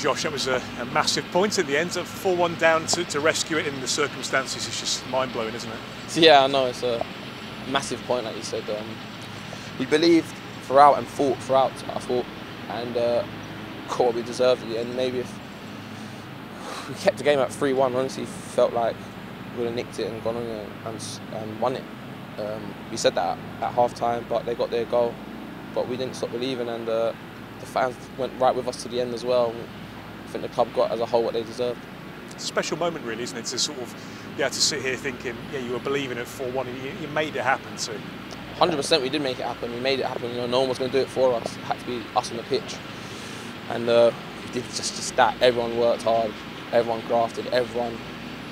Josh, that was a, a massive point at the end. 4 1 down to, to, rescue it in the circumstances is just mind blowing, isn't it? Yeah, I know. It's a massive point, like you said. Um, we believed throughout and fought throughout, I thought, and uh, caught what we deserved at the end. Maybe if we kept the game at 3 1, honestly, felt like we would have nicked it and gone on and, and won it. Um, we said that at, at half time, but they got their goal. But we didn't stop believing, and uh, the fans went right with us to the end as well. I think the club got as a whole what they deserved. It's a special moment, really, isn't it? To sort of yeah, to sit here thinking, yeah, you were believing at 4-1 and you, you made it happen too. 100% we did make it happen. We made it happen. You know, no one was going to do it for us. It had to be us on the pitch. And uh, we did just, just that. Everyone worked hard. Everyone grafted. Everyone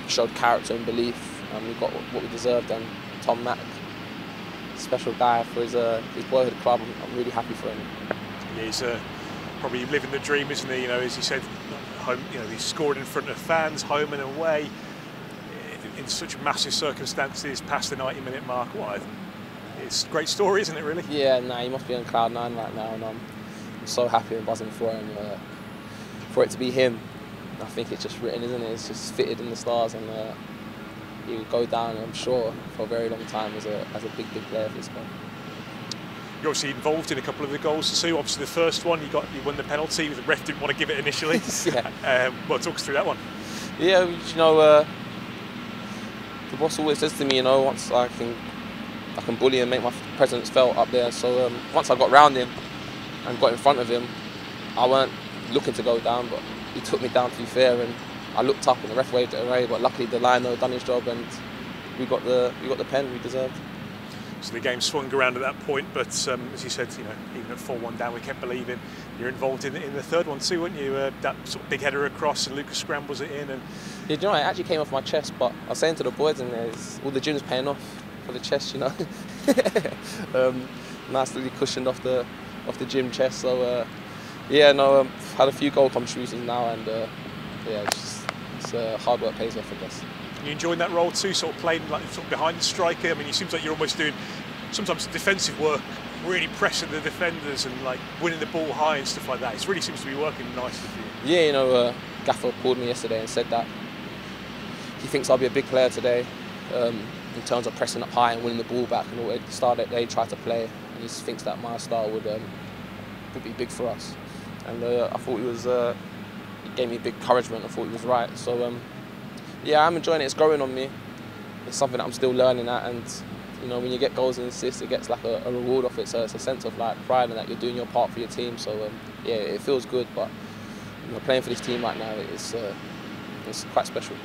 showed character and belief. And we got what we deserved. And Tom Mack, special guy for his, uh, his boyhood club. I'm really happy for him. Yeah, he's uh, probably living the dream, isn't he? You know, as he said, home, you know, he scored in front of fans, home and away, in such massive circumstances, past the 90-minute mark. What? It's a great story, isn't it? Really? Yeah. Nah, he must be on cloud nine right now, and I'm, I'm so happy and buzzing for him. Uh, for it to be him, I think it's just written, isn't it? It's just fitted in the stars, and uh, he will go down, I'm sure, for a very long time as a as a big, big player for this club you're obviously involved in a couple of the goals too. Obviously, the first one you got, you won the penalty. The ref didn't want to give it initially. yeah. Um, well, talk us through that one. Yeah, you know, uh, the boss always says to me, you know, once I can, I can bully and make my presence felt up there. So um, once I got round him and got in front of him, I weren't looking to go down, but he took me down to be fair, and I looked up and the ref waved it away. But luckily, the line had done his job, and we got the we got the pen we deserved. So the game swung around at that point, but um, as you said, you know, even at 4-1 down, we kept believing. You're involved in, in the third one too, weren't you? Uh, that sort of big header across, and Lucas scrambles it in. And yeah, you know, it actually came off my chest, but I was saying to the boys, and there's all the gym's paying off for the chest, you know. um, nicely cushioned off the off the gym chest. So uh, yeah, no, um, had a few goal contributions now, and uh, yeah, it's, just, it's uh, hard work pays off, I guess. You enjoying that role too, sort of playing like sort of behind the striker? I mean, it seems like you're almost doing sometimes defensive work, really pressing the defenders and like winning the ball high and stuff like that. It really seems to be working nicely for you. Yeah, you know, uh, Gaffer called me yesterday and said that he thinks I'll be a big player today um, in terms of pressing up high and winning the ball back and all the style that they try to play. And he thinks that my style would um, would be big for us. And uh, I thought he was. Uh, he gave me big encouragement. I thought he was right. So. Um, yeah, I'm enjoying it. It's growing on me. It's something that I'm still learning at, and you know, when you get goals and assists, it gets like a, a reward off it. So it's a sense of like pride and that you're doing your part for your team. So um, yeah, it feels good. But you know, playing for this team right now, it's uh, it's quite special.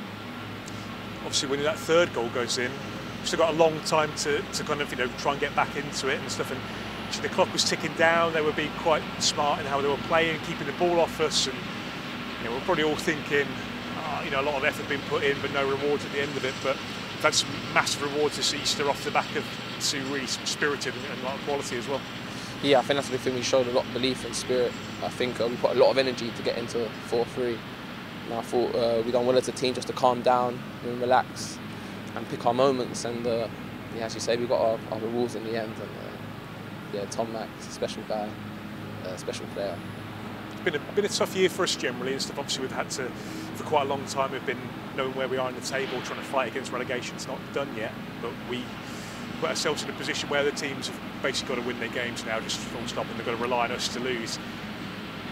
Obviously, when that third goal goes in, you've still got a long time to, to kind of you know try and get back into it and stuff. And the clock was ticking down. They were being quite smart in how they were playing, keeping the ball off us, and you know, we're probably all thinking you know, a lot of effort being put in, but no rewards at the end of it. But some massive rewards this Easter off the back of two really spirited and, a lot of quality as well. Yeah, I think that's the thing. We showed a lot of belief and spirit. I think uh, we put a lot of energy to get into 4-3. And I thought uh, we done well as a team just to calm down and relax and pick our moments. And uh, yeah, as you say, we got our, our rewards in the end. And uh, yeah, Tom Mack, special guy, special player been a, been a tough year for us generally and stuff. Obviously, we've had to, for quite a long time, we've been knowing where we are in the table, trying to fight against relegation. It's not done yet, but we put ourselves in a position where the teams have basically got to win their games now, just full stop, and they've got to rely on us to lose.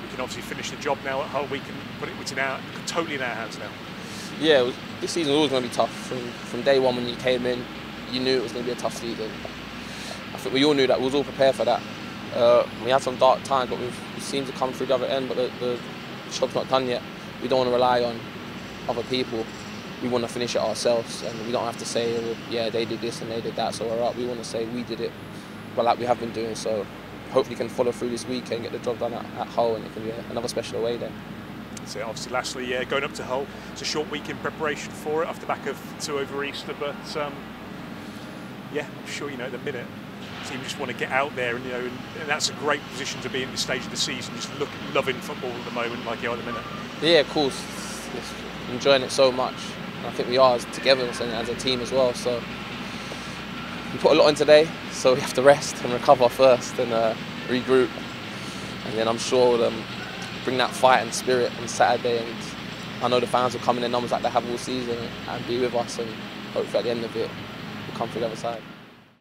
We can obviously finish the job now at Hull. We can put it in our, totally in our hands now. Yeah, was, this season was always going to be tough. From, from day one when you came in, you knew it was going to be a tough season. I think we all knew that. We was all prepared for that. Uh, we had some dark times, but we've seemed to come through the other end. But the, the job's not done yet. We don't want to rely on other people. We want to finish it ourselves, and we don't have to say, yeah, they did this and they did that, so we're up. We want to say we did it, but like we have been doing. So hopefully, can follow through this weekend, and get the job done at, at Hull, and it can be another special away day. So obviously, lastly, yeah, going up to Hull. It's a short week in preparation for it, off the back of two over Easter, but um, yeah, I'm sure you know the minute team just want to get out there, and you know, and, and, that's a great position to be in this stage of the season. Just look, loving football at the moment, like you are at the minute. Yeah, of course, enjoying it so much. I think we are together as a team as well. So we put a lot in today, so we have to rest and recover first and uh, regroup, and then I'm sure we'll um, bring that fight and spirit on Saturday. And I know the fans will come in their numbers like they have all season and be with us. And hopefully at the end of it, we'll come through the other side.